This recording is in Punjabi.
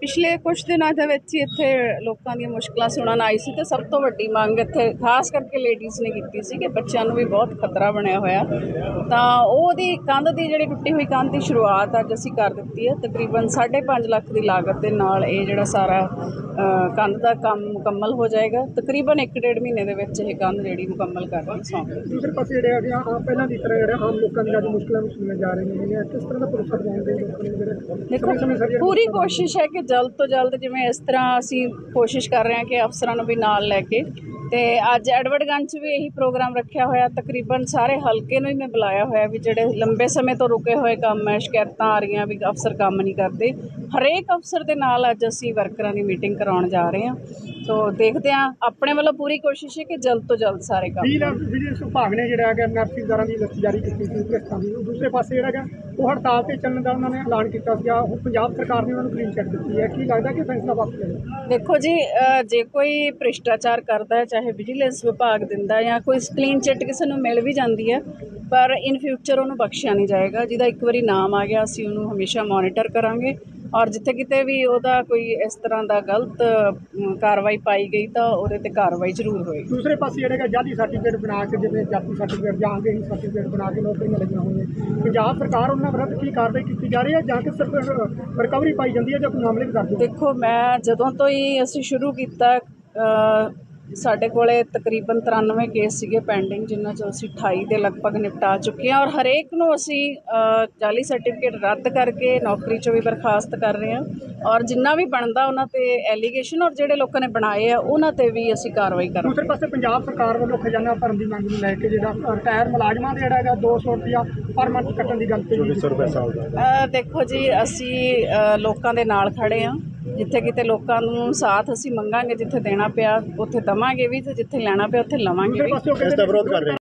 ਪਿਛਲੇ ਕੁਝ ਦਿਨਾਂ ਦੇ ਵਿੱਚ ਹੀ ਇੱਥੇ ਲੋਕਾਂ ਦੀਆਂ ਮੁਸ਼ਕਲਾਂ ਸੁਣਨ ਆਈ ਸੀ ਤੇ ਸਭ ਤੋਂ ਵੱਡੀ ਮੰਗ ਇੱਥੇ ਖਾਸ ਕਰਕੇ ਲੇਡੀਜ਼ ਨੇ ਕੀਤੀ ਸੀ ਕਿ ਬੱਚਿਆਂ ਨੂੰ ਵੀ ਬਹੁਤ ਖਤਰਾ ਬਣਿਆ ਹੋਇਆ। ਤਾਂ ਉਹਦੀ ਕੰਧ ਦੀ ਜਿਹੜੀ ਟੁੱਟੀ ਹੋਈ ਕੰਧ ਦੀ ਸ਼ੁਰੂਆਤ ਅੱਜ ਅਸੀਂ ਕਰ ਦਿੱਤੀ ਹੈ। ਤਕਰੀਬਨ 5.5 ਲੱਖ ਦੀ ਲਾਗਤ ਦੇ ਨਾਲ ਇਹ ਜਿਹੜਾ ਸਾਰਾ ਕੰਧ ਦਾ ਕੰਮ ਮੁਕੰਮਲ ਹੋ ਜਾਏਗਾ। ਤਕਰੀਬਨ 1.5 ਮਹੀਨੇ ਦੇ ਵਿੱਚ ਇਹ ਕੰਧ ਜਿਹੜੀ ਮੁਕੰਮਲ ਕਰਨੀ ਸੌਂਪ ਦਿੱਤੀ ਦੂਸਰੇ ਪਾਸੇ ਜਿਹੜੇ ਆ ਆਮ ਪਹਿਲਾਂ ਦੀ ਤਰ੍ਹਾਂ ਜਿਹੜੇ ਆਮ ਲੋਕਾਂ ਦੀਆਂ ਮੁਸ਼ਕਲਾਂ ਨੂੰ ਸੁਣਨ ਜਾ ਰਹੇ ਨੇ। ਕਿਸ ਤਰ੍ਹਾਂ ਦਾ ਦਿਵਾਉਂਦੇ ਲੋਕਾਂ ਨੂੰ ਪੂਰੀ ਕੋਸ਼ਿਸ਼ ਹੈ ਕਿ ਜਲਦ ਤੋਂ ਜਲਦ ਜਿਵੇਂ ਇਸ ਤਰ੍ਹਾਂ ਅਸੀਂ ਕੋਸ਼ਿਸ਼ ਕਰ ਰਹੇ ਹਾਂ ਕਿ ਅਫਸਰਾਂ ਨੂੰ ਵੀ ਨਾਲ ਲੈ ਕੇ। ਤੇ ਅੱਜ ਐਡਵਰਟਗੰਜ 'ਚ ਵੀ ਇਹੀ ਪ੍ਰੋਗਰਾਮ ਰੱਖਿਆ ਹੋਇਆ। ਤਕਰੀਬਨ ਸਾਰੇ ਹਲਕੇ ਨੂੰ ਹੀ ਮੈਂ ਬੁਲਾਇਆ ਹੋਇਆ ਵੀ ਜਿਹੜੇ ਲੰਬੇ ਸਮੇਂ ਤੋਂ ਰੁਕੇ ਹੋਏ ਕੰਮ ਹੈ, ਸ਼ਿਕਾਇਤਾਂ ਆ ਰਹੀਆਂ ਵੀ ਅਫਸਰ ਕੰਮ ਨਹੀਂ ਕਰਦੇ। ਹਰੇਕ ਅਫਸਰ ਦੇ ਨਾਲ ਅੱਜ ਅਸੀਂ ਵਰਕਰਾਂ ਦੀ ਮੀਟਿੰਗ ਕਰਾਉਣ ਜਾ ਰਹੇ ਹਾਂ। ਸੋ ਦੇਖਦੇ ਹਾਂ, ਆਪਣੇ ਵੱਲੋਂ ਪੂਰੀ ਕੋਸ਼ਿਸ਼ ਹੈ ਕਿ ਜਲਦ ਤੋਂ ਜਲਦ ਸਾਰੇ ਕੰਮ ਬਿਜਲੀ ਵਿਜੀਲੈਂਸ ਵਿਭਾਗ ਨੇ ਜਿਹੜਾ ਹੈਗਾ ਨਰਸੀਦਾਰਾਂ ਦੀ ਲਿਸਟ ਜਾਰੀ ਕੀਤੀ ਸੀ ਕਿਸ਼ਤਾਂ ਦੀ। ਦੂਸਰੇ ਪਾਸੇ ਜਿਹੜਾ ਹੈਗਾ ਉਹ ਹੜਤਾਲ ਤੇ ਚੱਲਣ ਦਾ ਉਹਨਾਂ ਨੇ ਐਲਾਨ ਕੀਤਾ ਸੀਗਾ। ਉਹ ਪੰਜਾਬ ਸਰਕਾਰ ਨੇ ਉਹਨਾਂ ਨੂੰ ਕਲੀਨ ਚੈੱਕ ਦਿੱਤੀ ਹੈ। ਕੀ ਲੱਗਦਾ ਕਿ ਫੈਸਲਾ ਵਾਪਸ ਲਏਗਾ ਦੇਖੋ ਜੀ ਜੇ ਕੋਈ ਭ੍ਰਿਸ਼ਟਾਚਾਰ ਕਰਦਾ ਹੈ, ਚਾਹੇ ਵਿਜੀਲੈਂਸ ਵਿਭਾਗ ਦਿੰਦਾ ਜਾਂ ਕੋਈ ਕਲੀਨ ਚਿੱਟ ਕਿਸੇ ਨੂੰ ਮਿਲ ਵੀ ਜਾਂਦੀ ਹੈ, ਪਰ ਇਨ ਫਿਊਚਰ ਉਹਨੂੰ ਬਖਸ਼ਿਆ ਨਹੀਂ ਜਾਏਗਾ। ਜਿਹਦਾ ਇੱਕ ਵਾਰੀ ਨਾਮ ਆ ਗਿਆ, ਅਸੀਂ ਉਹਨੂੰ ਹਮੇਸ਼ਾ ਮੋਨੀਟਰ ਕਰਾਂਗੇ। ਔਰ ਜਿੱਥੇ ਕਿਤੇ ਵੀ ਉਹਦਾ ਕੋਈ ਇਸ ਤਰ੍ਹਾਂ ਦਾ ਗਲਤ ਕਾਰਵਾਈ ਪਾਈ ਗਈ ਤਾਂ ਉਹਦੇ ਤੇ ਕਾਰਵਾਈ ਜ਼ਰੂਰ ਹੋਏਗੀ। ਦੂਸਰੇ ਪਾਸੇ ਜਿਹੜਾ ਹੈਗਾ ਜਾਲੀ ਸਰਟੀਫਿਕੇਟ ਬਣਾ ਕੇ ਜਿਵੇਂ ਜਾਤੀ ਸਰਟੀਫਿਕੇਟ ਜਾਂ ਅੰਗਹੀਨ ਸਰਟੀਫਿਕੇਟ ਬਣਾ ਕੇ ਨੌਕਰੀਆਂ ਲੱਗੀਆਂ ਹੋਈਆਂ। ਪੰਜਾਬ ਸਰਕਾਰ ਉਹਨਾਂ ਵਿਰੁੱਧ ਕੀ ਕਾਰਵਾਈ ਕੀਤੀ ਜਾ ਰਹੀ ਹੈ ਜਾਂ ਕਿ ਸਿਰਫ ਰਿਕਵਰੀ ਪਾਈ ਜਾਂਦੀ ਹੈ ਜਾਂ ਕੋਈ ਮਾਮਲੇ ਵੀ ਕਰਦੇ ਹੋ ਦੇਖੋ ਮੈਂ ਜਦੋਂ ਤੋਂ ਹੀ ਅਸੀਂ ਸ਼ੁਰੂ ਕੀਤਾ ਸਾਡੇ ਕੋਲੇ ਤਕਰੀਬਨ 93 ਕੇਸ ਸੀਗੇ ਪੈਂਡਿੰਗ ਜਿਨ੍ਹਾਂ ਚੋਂ ਅਸੀਂ 28 ਦੇ ਲਗਭਗ ਨਿਪਟਾ ਚੁੱਕੇ ਹਾਂ। ਔਰ ਹਰੇਕ ਨੂੰ ਅਸੀਂ ਜਾਲੀ ਸਰਟੀਫਿਕੇਟ ਰੱਦ ਕਰਕੇ ਨੌਕਰੀ ਚੋਂ ਵੀ ਬਰਖਾਸਤ ਕਰ ਰਹੇ ਹਾਂ। ਔਰ ਜਿੰਨਾ ਵੀ ਬਣਦਾ ਉਹਨਾਂ ਤੇ ਐਲੀਗੇਸ਼ਨ ਔਰ ਜਿਹੜੇ ਲੋਕਾਂ ਨੇ ਬਣਾਏ ਆ ਉਹਨਾਂ ਤੇ ਵੀ ਅਸੀਂ ਕਾਰਵਾਈ ਕਰਾਂਗੇ। ਦੂਸਰੇ ਪਾਸੇ ਪੰਜਾਬ ਸਰਕਾਰ ਵੱਲੋਂ ਖਜ਼ਾਨਾ ਭਰਨ ਦੀ ਮੰਗ ਨੂੰ ਲੈ ਕੇ ਜਿਹੜਾ ਰਿਟਾਇਰ ਮੁਲਾਜ਼ਮਾਂ ਦਾ ਜਿਹੜਾ ਹੈਗਾ 200 ਰੁਪਇਆ ਪਰ ਮੰਥ ਕੱਟਣ ਦੀ ਗੱਲ ਕਹੀ ਗਈ। ਅ, ਦੇਖੋ ਜੀ ਅਸੀਂ ਲੋਕਾਂ ਦੇ ਨਾਲ ਖੜੇ ਹਾਂ। ਜਿੱਥੇ ਕਿਤੇ ਲੋਕਾਂ ਨੂੰ ਸਾਥ ਅਸੀਂ ਮੰਗਾਂਗੇ ਜਿੱਥੇ ਦੇਣਾ ਪਿਆ ਉੱਥੇ ਦਵਾਂਗੇ ਵੀ ਤੇ ਜਿੱਥੇ ਲੈਣਾ ਪਿਆ ਉੱਥੇ ਲਵਾਂਗੇ ਵੀ। ਕਹਿੰਦੇ